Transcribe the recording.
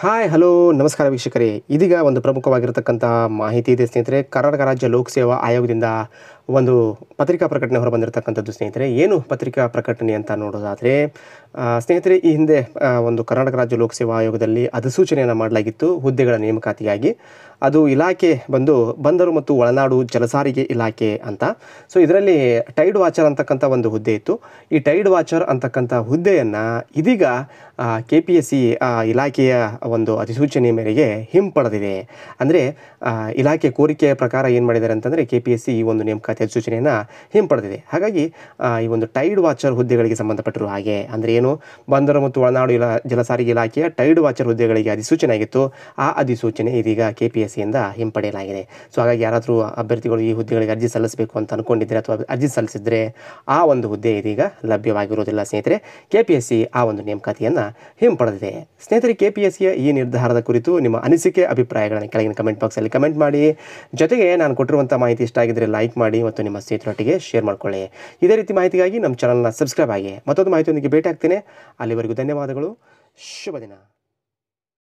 Hi hello ನಮಸ್ಕಾರ ವೀಕ್ಷಕರೇ. ಇದೀಗ ಒಂದು ಪ್ರಮುಖವಾಗಿರತಕ್ಕಂಥ ಮಾಹಿತಿ ಇದೆ ಸ್ನೇಹಿತರೆ ಕರ್ನಾಟಕ ರಾಜ್ಯ ಲೋಕಸೇವಾ ಆಯೋಗದಿಂದ ಒಂದು ಪತ್ರಿಕಾ ಪ್ರಕಟಣೆ ಹೊರಬಂದಿರತಕ್ಕಂಥದ್ದು ಸ್ನೇಹಿತರೆ. ಏನು ಪತ್ರಿಕಾ ಪ್ರಕಟಣೆ ಅಂತ ನೋಡೋದಾದರೆ ಸ್ನೇಹಿತರೆ, ಈ ಹಿಂದೆ ಒಂದು ಕರ್ನಾಟಕ ರಾಜ್ಯ ಲೋಕಸೇವಾ ಆಯೋಗದಲ್ಲಿ ಅಧಿಸೂಚನೆಯನ್ನು ಮಾಡಲಾಗಿತ್ತು, ಹುದ್ದೆಗಳ ನೇಮಕಾತಿಗಾಗಿ. ಅದು ಇಲಾಖೆ ಬಂದು ಬಂದರು ಮತ್ತು ಒಳನಾಡು ಜಲಸಾರಿಗೆ ಇಲಾಖೆ ಅಂತ. ಸೊ, ಇದರಲ್ಲಿ ಟೈಡ್ ವಾಚರ್ ಅಂತಕ್ಕಂಥ ಒಂದು ಹುದ್ದೆ ಇತ್ತು. ಈ ಟೈಡ್ ವಾಚರ್ ಅಂತಕ್ಕಂಥ ಹುದ್ದೆಯನ್ನು ಇದೀಗ ಕೆ ಪಿ ಎಸ್ ಸಿ ಇಲಾಖೆಯ ಒಂದು ಅಧಿಸೂಚನೆ ಮೇರೆಗೆ ಹಿಂಪಡೆದಿದೆ. ಅಂದರೆ ಇಲಾಖೆ ಕೋರಿಕೆಯ ಪ್ರಕಾರ ಏನು ಮಾಡಿದ್ದಾರೆ ಅಂತಂದರೆ, ಕೆ ಪಿ ಎಸ್ ಸಿ ಈ ಒಂದು ನೇಮಕಾತಿ ಅಧಿಸೂಚನೆಯನ್ನು ಹಿಂಪಡೆದಿದೆ. ಹಾಗಾಗಿ ಈ ಒಂದು ಟೈಡ್ ವಾಚರ್ ಹುದ್ದೆಗಳಿಗೆ ಸಂಬಂಧಪಟ್ಟಿರುವ ಹಾಗೆ. ಅಂದರೆ ಏನು? ಬಂದರು ಮತ್ತು ಒಳನಾಡು ಇಲಾ, ಜಲಸಾರಿಗೆ ಇಲಾಖೆಯ ಟೈಡ್ ವಾಚರ್ ಹುದ್ದೆಗಳಿಗೆ ಅಧಿಸೂಚನೆ ಆಗಿತ್ತು. ಆ ಅಧಿಸೂಚನೆ ಇದೀಗ ಕೆ ಪಿ ಎಸ್ ಸಿಯಿಂದ ಹಿಂಪಡೆಯಲಾಗಿದೆ. ಸೊ, ಹಾಗಾಗಿ ಯಾರಾದರೂ ಅಭ್ಯರ್ಥಿಗಳು ಈ ಹುದ್ದೆಗಳಿಗೆ ಅರ್ಜಿ ಸಲ್ಲಿಸಬೇಕು ಅಂತ ಅಂದ್ಕೊಂಡಿದ್ದರೆ ಅಥವಾ ಅರ್ಜಿ ಸಲ್ಲಿಸಿದರೆ ಆ ಒಂದು ಹುದ್ದೆ ಇದೀಗ ಲಭ್ಯವಾಗಿರುವುದಿಲ್ಲ. ಸ್ನೇಹಿತರೆ ಕೆ ಪಿ ಎಸ್ ಸಿ ಆ ಒಂದು ನೇಮಕಾತಿಯನ್ನು ಹಿಂಪಡೆದಿದೆ. ಸ್ನೇಹಿತರೆ ಕೆ ಪಿ ಎಸ್ ಸಿಯ ಈ ನಿರ್ಧಾರದ ಕುರಿತು ನಿಮ್ಮ ಅನಿಸಿಕೆ, ಅಭಿಪ್ರಾಯಗಳನ್ನು ಕೆಳಗಿನ ಕಮೆಂಟ್ ಬಾಕ್ಸಲ್ಲಿ ಕಮೆಂಟ್ ಮಾಡಿ. ಜೊತೆಗೆ ನಾನು ಕೊಟ್ಟಿರುವಂಥ ಮಾಹಿತಿ ಇಷ್ಟ ಆಗಿದ್ದರೆ ಲೈಕ್ ಮಾಡಿ ಮತ್ತು ನಿಮ್ಮ ಸ್ನೇಹಿತರೊಟ್ಟಿಗೆ ಶೇರ್ ಮಾಡ್ಕೊಳ್ಳಿ. ಇದೇ ರೀತಿ ಮಾಹಿತಿಗಾಗಿ ನಮ್ಮ ಚಾನಲ್ನ ಸಬ್ಸ್ಕ್ರೈಬ್ ಆಗಿ. ಮತ್ತೊಂದು ಮಾಹಿತಿಯೊಂದಿಗೆ ಭೇಟಿ ಆಗ್ತೇನೆ ಅಲ್ಲಿವರೆಗೂ ಧನ್ಯವಾದಗಳು. ಶುಭ ದಿನ.